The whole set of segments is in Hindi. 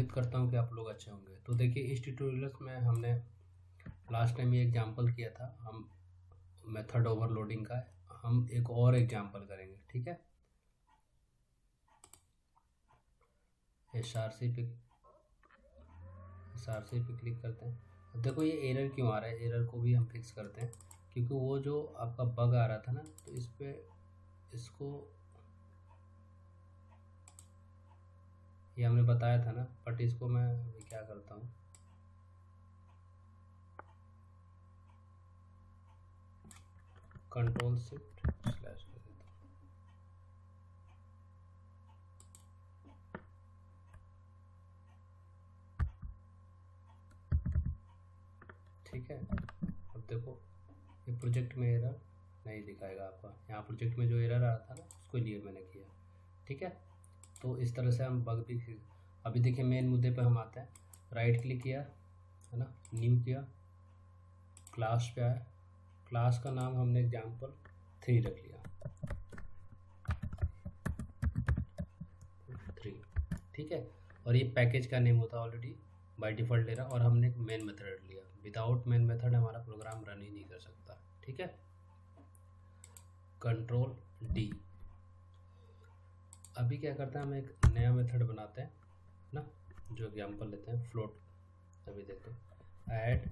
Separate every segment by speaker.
Speaker 1: उम्मीद करता हूँ कि आप लोग अच्छे होंगे। तो देखिए, इस ट्यूटोरियल्स में हमने लास्ट टाइम ये एग्जांपल किया था। हम मेथड ओवरलोडिंग का हम एक और एग्जांपल करेंगे, ठीक है? एस आर सी पे क्लिक करते हैं। देखो, ये एरर क्यों आ रहा है? एरर को भी हम फिक्स करते हैं। क्योंकि वो जो आपका बग आ रहा था ना तो इस पर इसको ये हमने बताया था ना बट इसको मैं अभी क्या करता हूँ? कंट्रोल शिफ्ट स्लैश कर देता हूँ। ठीक है? अब देखो, ये प्रोजेक्ट में एरर नहीं दिखाएगा आपका। यहाँ प्रोजेक्ट में जो एरर आ रहा था ना, उसको लिए मैंने किया। ठीक है? तो इस तरह से हम बग भी अभी देखिए मेन मुद्दे पे हम आते हैं। राइट क्लिक किया, है ना? न्यू किया क्लास पे आया क्लास का नाम हमने एग्ज़ाम्पल थ्री रख लिया। थ्री ठीक है? और ये पैकेज का नेम होता है ऑलरेडी बाय डिफ़ॉल्ट ले रहा और हमने एक मेन मेथड लिया। विदाउट मेन मेथड हमारा प्रोग्राम रन ही नहीं कर सकता, ठीक है? कंट्रोल डी अभी क्या करते हैं, हम एक नया मेथड बनाते हैं, ना, जो एग्ज़ाम्पल लेते हैं फ्लोट अभी देखते हैं add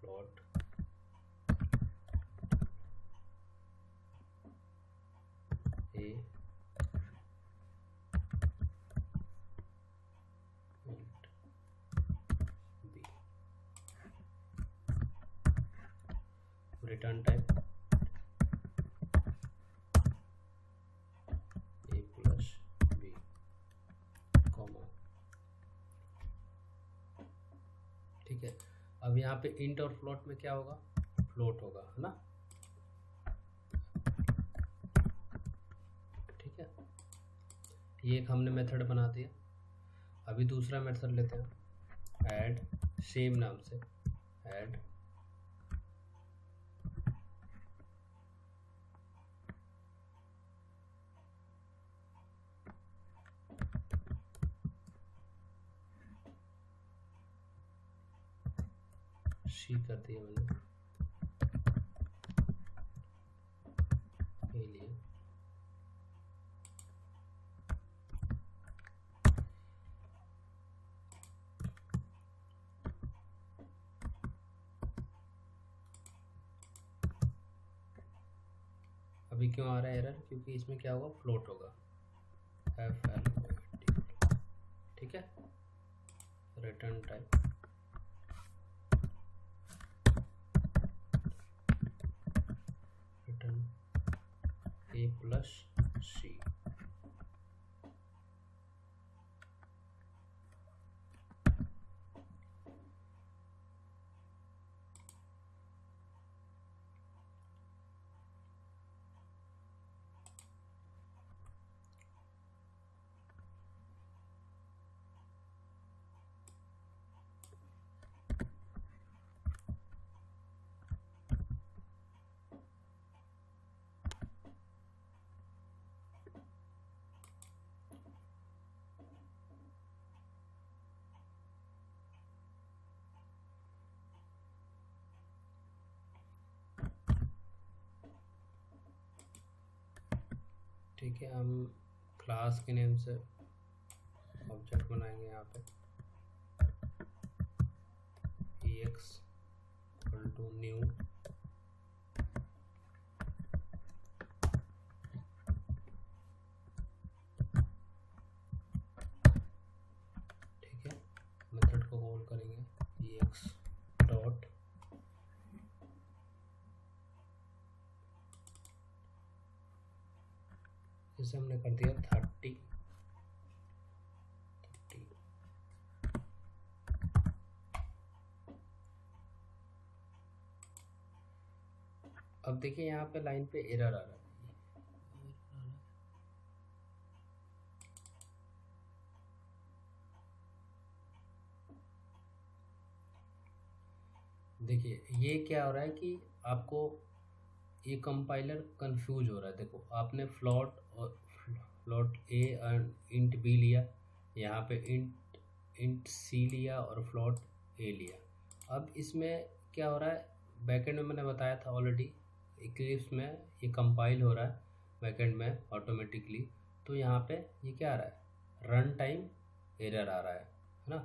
Speaker 1: float a return type. अब यहाँ पे इंट और फ्लोट में क्या होगा? फ्लोट होगा, है ना? ठीक है। ये एक हमने मेथड बना दिया। अभी दूसरा मेथड लेते हैं। ऐड सेम नाम से। ऐड सी कर दिया मैंने। अभी क्यों आ रहा है एरर क्योंकि इसमें क्या होगा? फ्लोट होगा। एफ़ एल ठीक है? Return type a plus c ठीक है, हम क्लास के नेम से ऑब्जेक्ट बनाएँगे यहाँ पे। ई एक्स टू न्यू ठीक है मेथड को कॉल करेंगे ई एक्स डॉट इसे हमने कर दिया थर्टी। थर्टी। अब देखिए यहाँ पे लाइन पे एरर आ रहा है। देखिए, ये क्या हो रहा है कि आपको ये कंपाइलर कंफ्यूज हो रहा है। देखो, आपने फ्लॉट और float a and int b लिया, यहाँ पे इंट इंट सी लिया और फ्लॉट ए लिया। अब इसमें क्या हो रहा है? बैकेंड में मैंने बताया था ऑलरेडी इक्लिप्स में ये कंपाइल हो रहा है बैकेंड में ऑटोमेटिकली तो यहाँ पे ये क्या आ रहा है? रन टाइम एरर आ रहा है है ना?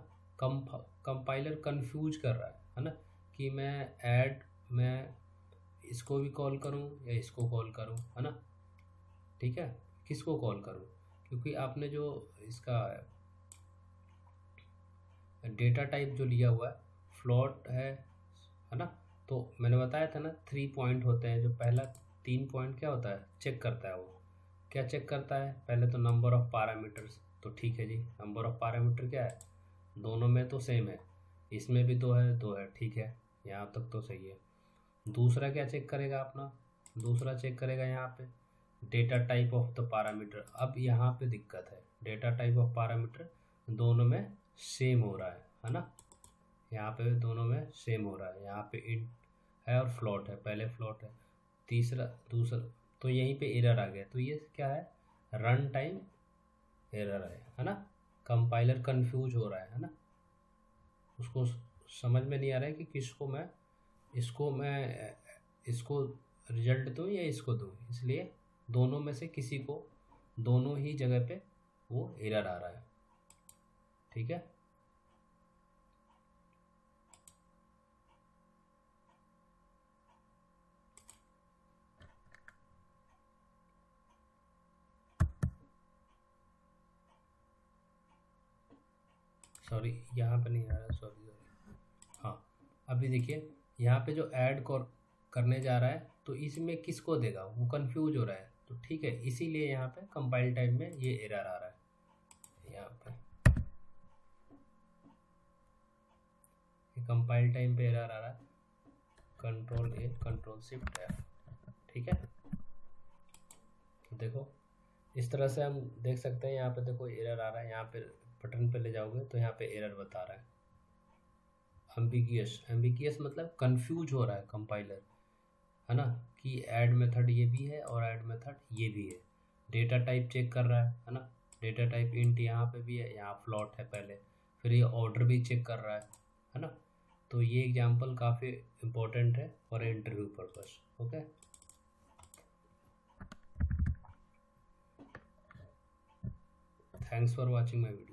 Speaker 1: कंपाइलर कंफ्यूज कर रहा है है ना? कि मैं ऐड मैं इसको भी कॉल करूँ या इसको कॉल करूँ, है ना? ठीक है? किसको कॉल करूँ? क्योंकि आपने जो इसका डेटा टाइप जो लिया हुआ है, फ्लॉट है है ना? तो मैंने बताया था ना थ्री पॉइंट होते हैं, जो पहला तीन पॉइंट क्या होता है? चेक करता है वो। क्या चेक करता है? पहले तो नंबर ऑफ़ पैरामीटर्स तो ठीक है जी नंबर ऑफ़ पैरामीटर क्या है? दोनों में तो सेम है। इसमें भी दो है दो है। ठीक है? यहाँ तक तो सही है। दूसरा क्या चेक करेगा अपना? दूसरा चेक करेगा यहाँ पे। Data type of the parameter अब यहाँ पे दिक्कत है। डेटा टाइप ऑफ़ पैरामीटर दोनों में सेम हो रहा है है ना? यहाँ पे दोनों में सेम हो रहा है। यहाँ पे इंट है और फ्लॉट है। पहले फ्लॉट है। तीसरा, दूसरा तो यहीं पे एरर आ गया। तो ये क्या है? रन टाइम एरर है है ना? कंपाइलर कंफ्यूज हो रहा है है ना? उसको समझ में नहीं आ रहा है कि किसको मैं इसको मैं, इसको रिज़ल्ट दूँ या इसको दूँ? इसलिए दोनों में से किसी को, दोनों ही जगह पे वो एरर आ रहा है। ठीक है? सॉरी यहाँ पे नहीं आ रहा सॉरी सॉरी हाँ अभी देखिए। यहाँ पे जो ऐड करने जा रहा है तो इसमें किसको देगा? वो कंफ्यूज हो रहा है। तो ठीक है, इसीलिए यहाँ पे कंपाइल टाइम में ये एरर आ रहा है। यहाँ पे। कंपाइल टाइम पे एरर आ रहा है। Control A control shift F ठीक है? देखो, इस तरह से हम देख सकते हैं, यहाँ पे देखो एरर आ रहा है। यहाँ पे बटन पे ले जाओगे तो यहाँ पे एरर बता रहा है। एम्बिगियस एम्बिगियस मतलब कंफ्यूज हो रहा है कंपाइलर है ना? कि ऐड मेथड ये भी है और ऐड मेथड ये भी है. डेटा टाइप चेक कर रहा है है ना? डेटा टाइप इंट यहाँ पे भी है, यहाँ फ्लॉट है पहले. फिर ये ऑर्डर भी चेक कर रहा है है ना? तो ये एग्जांपल काफ़ी इम्पोर्टेंट है for interview purpose okay thanks for watching my video